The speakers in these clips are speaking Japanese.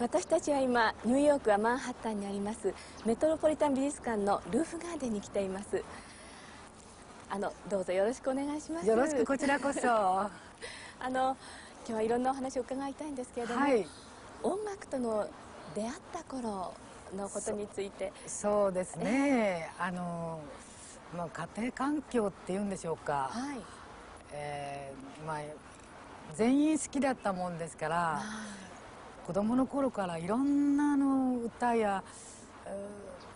私たちは今ニューヨークはマンハッタンにありますメトロポリタン美術館のルーフガーデンに来ています。あのどうぞよろしくお願いします。よろしくこちらこそ。あの今日はいろんなお話を伺いたいんですけれども、はい、音楽との出会った頃のことについて。そうですね、えー、あのまあ、家庭環境っていうんでしょうか、はい。えーまあ、全員好きだったもんですから、子供の頃からいろんなの歌や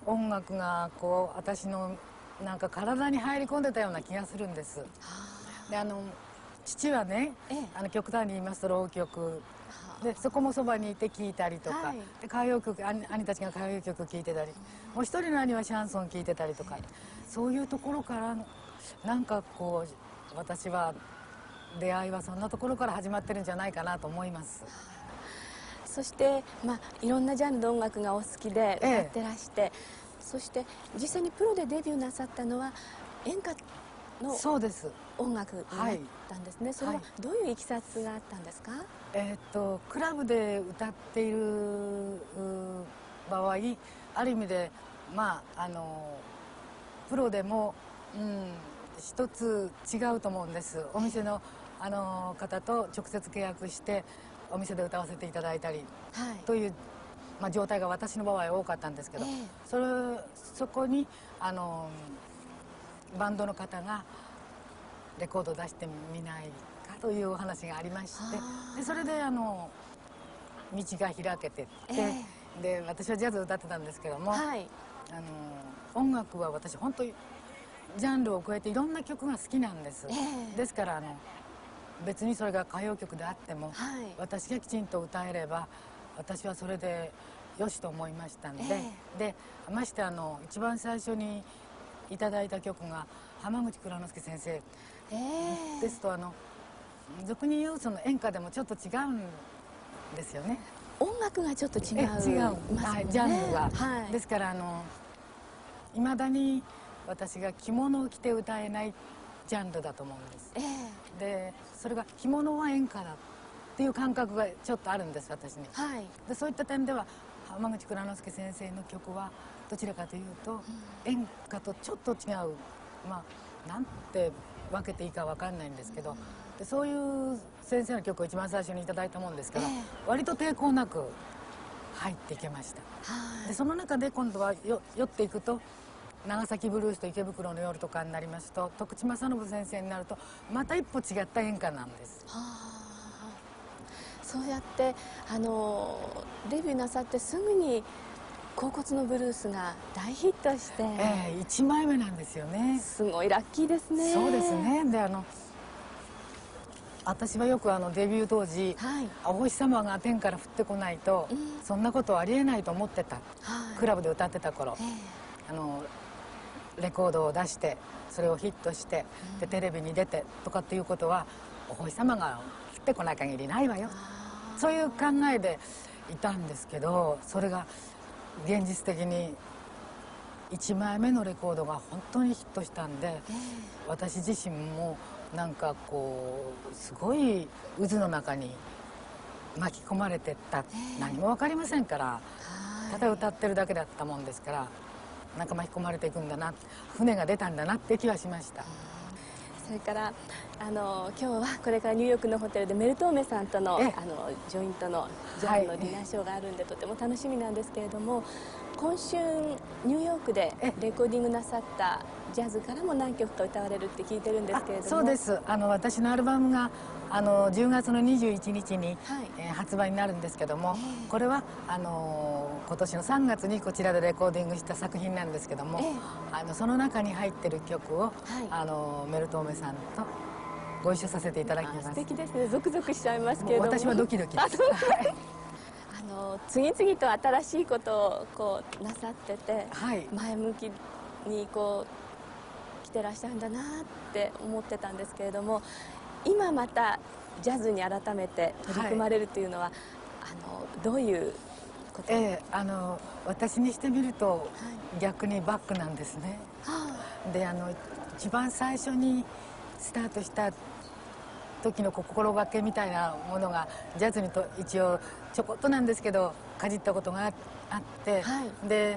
音楽がこう私のなんか体に入り込んでたような気がするんです。であの父はね、ええ、あの極端に言いますと浪曲でそこもそばにいて聴いたりとか、はい、歌謡曲兄兄たちが歌謡曲聴いてたり。もう一人の兄はシャンソン聴いてたりとか。そういうところからなんかこう私は出会いはそんなところから始まってるんじゃないかなと思います。そして、まあ、いろんなジャンルの音楽がお好きで歌ってらして、ええ、そして実際にプロでデビューなさったのは演歌のそうです。音楽になったんですね、はい、それはどういういきさつがあったんですか、えー、っとクラブで歌っている場合ある意味でまああのプロでも、うん、一つ違うと思うんです。お店のあの方と直接契約してお店で歌わせていただいたり、はい、という、まあ、状態が私の場合多かったんですけど、えー、それそこにあのバンドの方がレコード出してみないかというお話がありましてでそれであの道が開けてって、えー、で私はジャズを歌ってたんですけども、はい、あの音楽は私本当にジャンルを超えていろんな曲が好きなんです、えー、ですからあの別にそれが歌謡曲であっても、はい、私がきちんと歌えれば私はそれでよしと思いましたんで、えー、でましてあの一番最初にいただいた曲が浜口蔵之介先生。ですとあの俗に言うその演歌でもちょっと違うんですよね。音楽がちょっと違う。違う、はい、ジャンルが、はい、ですからあのいまだに私が着物を着て歌えないジャンルだと思うんです、えー、でそれが着物は演歌だっていう感覚がちょっとあるんです私に、はい、でそういった点では浜口蔵之介先生の曲はどちらかというと、演歌とちょっと違うまあなんて分けていいか分かんないんですけどでそういう先生の曲を一番最初に頂いたもんですから、えー、割と抵抗なく入っていけました。でその中で今度はよ酔っていくと長崎ブルースと池袋の夜とかになりますと徳地正信先生になるとまた一歩違った演歌なんです。そうやってあのデビューなさってすぐに甲骨のブルースが大ヒットして、えー、1枚目なんですよね。すごいラッキーですね。そうですね。であの私はよくあのデビュー当時、はい、お星様が天から降ってこないと、うん、そんなことはありえないと思ってた、はい、クラブで歌ってた頃、えー、あのレコードを出してそれをヒットして、うん、でテレビに出てとかっていうことはお星様が降ってこない限りないわよ。そういう考えでいたんですけどそれが現実的に1枚目のレコードが本当にヒットしたんで、えー、私自身もなんかこうすごい渦の中に巻き込まれてった、えー、何も分かりませんからただ歌ってるだけだったもんですからなんか巻き込まれていくんだな船が出たんだなって気はしました。それからあの今日はこれからニューヨークのホテルでメルトーメさんとのあのジョイントのジャズのディナーショーがあるんで、とても楽しみなんですけれども今週ニューヨークでレコーディングなさったジャズからも何曲か歌われるって聞いてるんですけれども。そうです。あの私のアルバムがあの10月の21日に、はい、えー、発売になるんですけども、えー、これはあの今年の3月にこちらでレコーディングした作品なんですけども、えー、あのその中に入ってる曲を、はい、あのメルトーメさんとご一緒させていただきます。素敵ですね。ゾクゾクしちゃいますけれども。私はドキドキです。あ の次々と新しいことをこうなさってて、はい、前向きにこう来てらっしゃるんだなって思ってたんですけれども今またジャズに改めて取り組まれるというのは、はい、あのどういうこと？ええー、あの私にしてみると、逆にバックなんですね。はあ、であの一番最初にスタートした時の心がけみたいなものがジャズにと一応ちょこっとなんですけどかじったことがあって、はい、で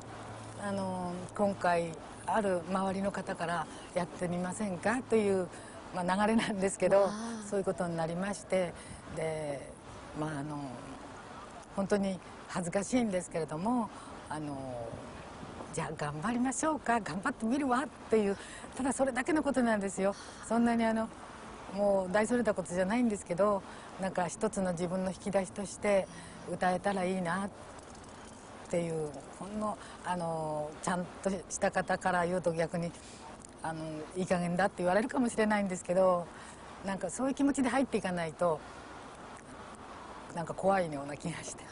あの今回ある周りの方からやってみませんか？という、まあ、流れなんですけどそういうことになりましてでまああの本当に恥ずかしいんですけれどもあのじゃあ頑張りましょうか頑張ってみるわっていうただそれだけのことなんですよ。そんなにあのもう大それたことじゃないんですけどなんか一つの自分の引き出しとして歌えたらいいなっていうほんのあのちゃんとした方から言うと逆にあのいい加減だって言われるかもしれないんですけどなんかそういう気持ちで入っていかないとなんか怖いような気がして。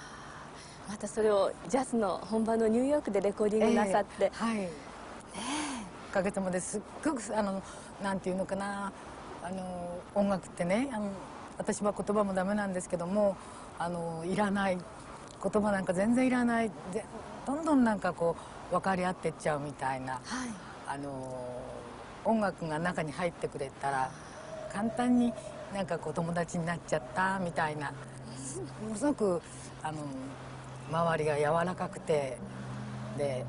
またそれをジャズの本場のニューヨークでレコーディングなさって、えー、はい、ね、おかげさまですっごくあのなんていうのかなあの音楽ってねあの私は言葉もダメなんですけどもあのいらない。言葉なんか全然いらない。どんどんなんかこう分かり合ってっちゃうみたいな、はい、あの音楽が中に入ってくれたら簡単になんかこう友達になっちゃったみたいな。ものすごくあの周りが柔らかくてで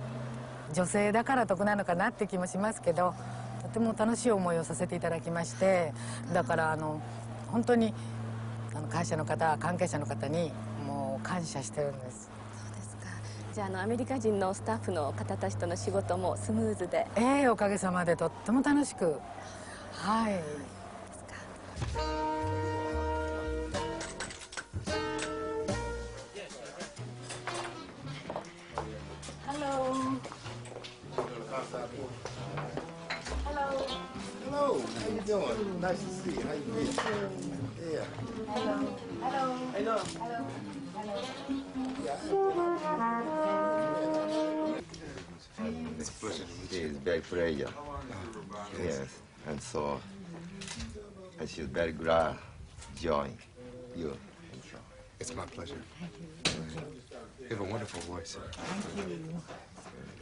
女性だから得なのかなって気もしますけどとても楽しい思いをさせていただきましてだからあの本当にあの会社の方関係者の方にもう感謝してるんです。じゃああのアメリカ人のスタッフの方たちとの仕事もスムーズで。ええー、おかげさまでとっても楽しく。はい。It is by pleasure. Yes, and so I should very glad join you. It's my pleasure. You have a wonderful voice. Thank you.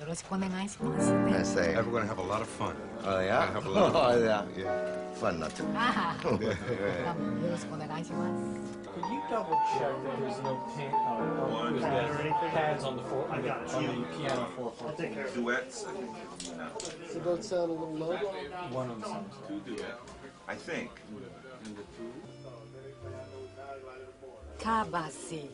Yo lo pone nice I say. We're going to have a lot of fun. Oh, yeah? Have a lot of oh, fun. oh, yeah. yeah. Fun, not too. Ajá. Yo los pone nice double check that there's no paint, uh, there's no pads on the floor, on the, on the piano floor for duets? So both sound a little low? One of them sounds. Two duets, I think. カーバーシー。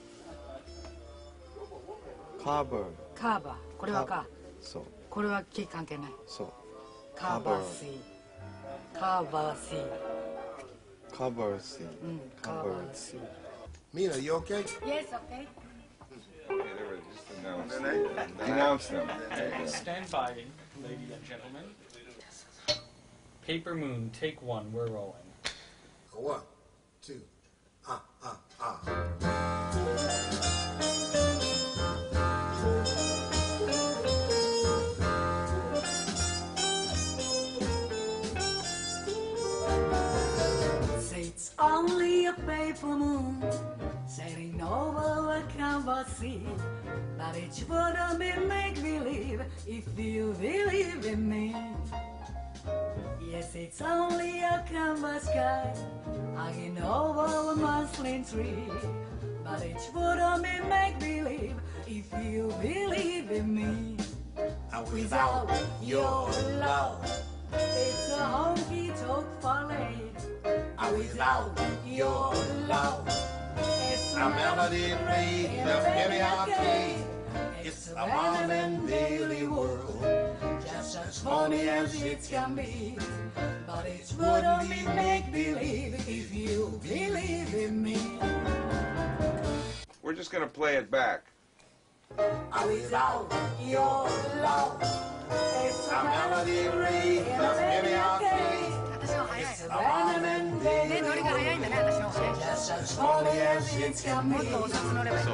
カーバー。カーバー。これはか。そうこれは木関係ないそうカバーシーカバーシーカバーシーうんカバーシー Mina, you okay? Yes, okay. Announce them. Stand by, ladies and gentlemen. Paper Moon, take one. We're rolling. One, two, ah, ah, ah. Only a paper moon sailing over canvas. But it wouldn't be make believe if you believe in me. Yes, it's only a canvas sky hanging over a muslin tree. But it wouldn't be make believe if you believe in me. Without your love, it's a honky tonk parade without your love. It's a melody in a very arcade. It's a random and daily world, just as funny as it can be. But it wouldn't be make believe if you believe in me. We're just gonna play it back. Without your love, it's a melody in a very arcade. ね乗りが早いんだね私の方ねもっとお札乗ればいい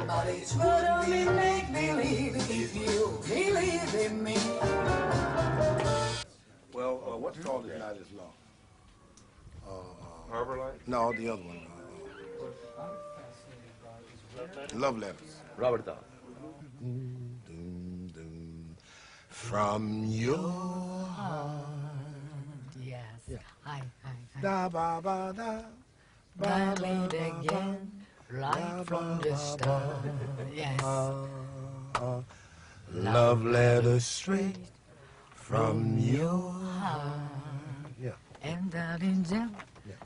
Well, uh, what's called is not as long. Uh, Harbor Light? No, the other one. Uh, love letters. Robert Dahl. From your heart. Yes. Yeah. Hi, hi, hi. Da ba ba da. Ballad again, right from the start. Yes. Love letter straight from your heart. Yeah. And darling Jam,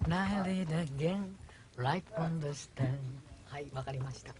ballad again, right from the start. はい、わかりました。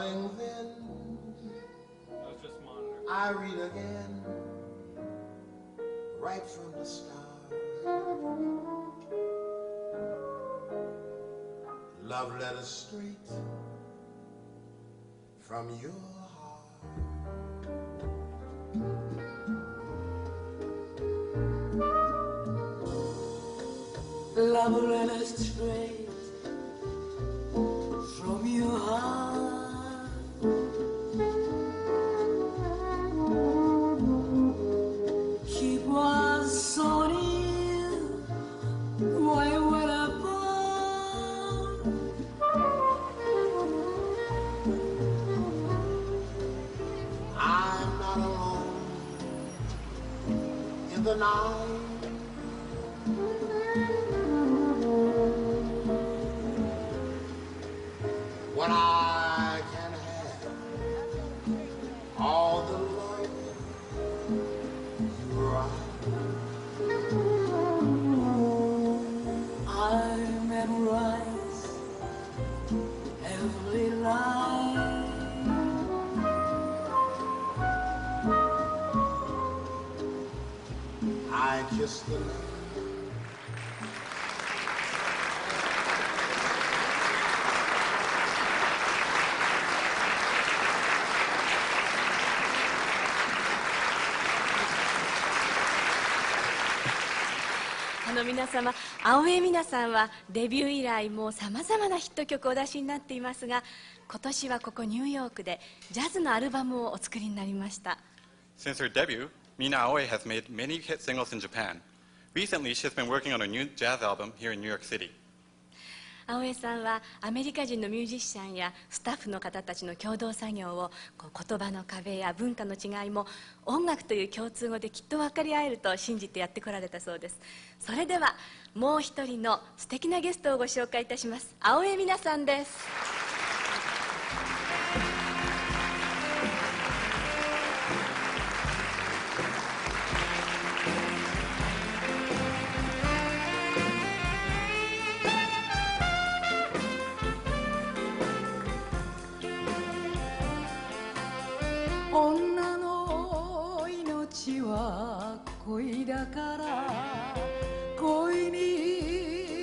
darling, then I read again right from the start. Love letters straight from your heart. Love letters straight the night. I kiss the. あの皆様青江美奈さんはデビュー以来もうさまざまなヒット曲をお出しになっていますが今年はここニューヨークでジャズのアルバムをお作りになりました Since her debut, Mina Aoi has made many hit singles in Japan. Recently, she has been working on a new jazz album here in New York City. 青江さんはアメリカ人のミュージシャンやスタッフの方たちの共同作業をこう言葉の壁や文化の違いも音楽という共通語できっと分かり合えると信じてやってこられたそうですそれではもう一人の素敵なゲストをご紹介いたします青江美奈さんです女の命は恋だから恋に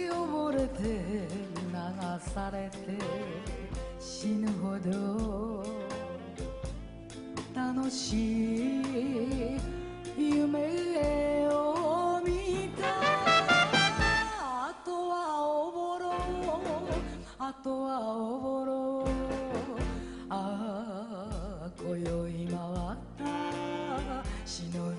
溺れて流されて死ぬほど楽しい。忍び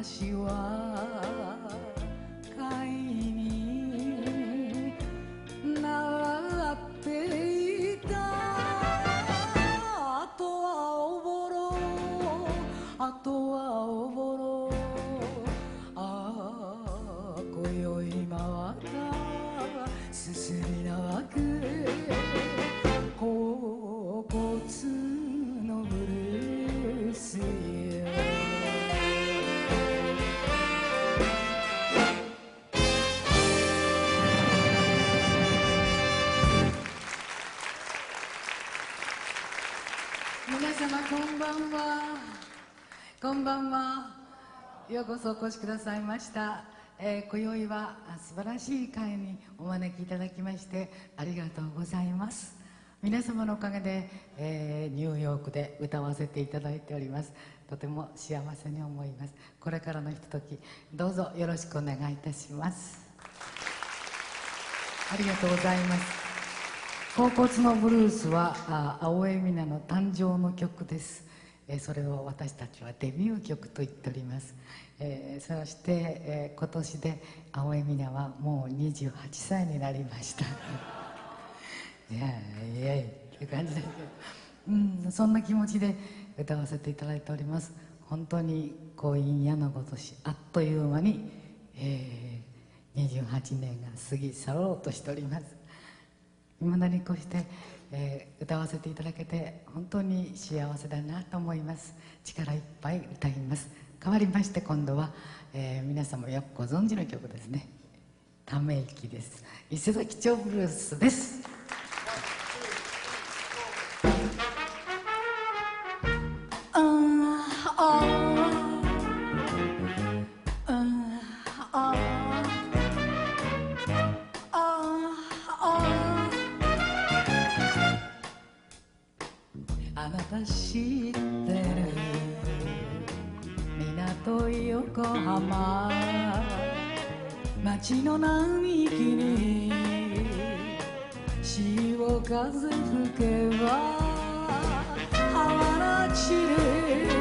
私はようこそお越しくださいました、えー、今宵は素晴らしい会にお招きいただきましてありがとうございます。皆様のおかげで、えー、ニューヨークで歌わせていただいております。とても幸せに思います。これからのひとときどうぞよろしくお願いいたします。ありがとうございます。甲骨のブルースはあ青江美奈の誕生の曲です、えそれを私たちはデビュー曲と言っております、えそして、え今年で青江美奈はもう28歳になりました。いやいやいっていう感じだけど、うん、そんな気持ちで歌わせていただいております。本当に婚姻やのごとしあっという間に、えー28年が過ぎ去ろうとしております。いまだにこうして、えー歌わせていただけて本当に幸せだなと思います。力いっぱい歌います。変わりまして今度は、えー皆様よくご存知の曲ですね。ため息です。伊勢崎町ブルースです。横浜。街の並木に。潮風吹けば泡の散る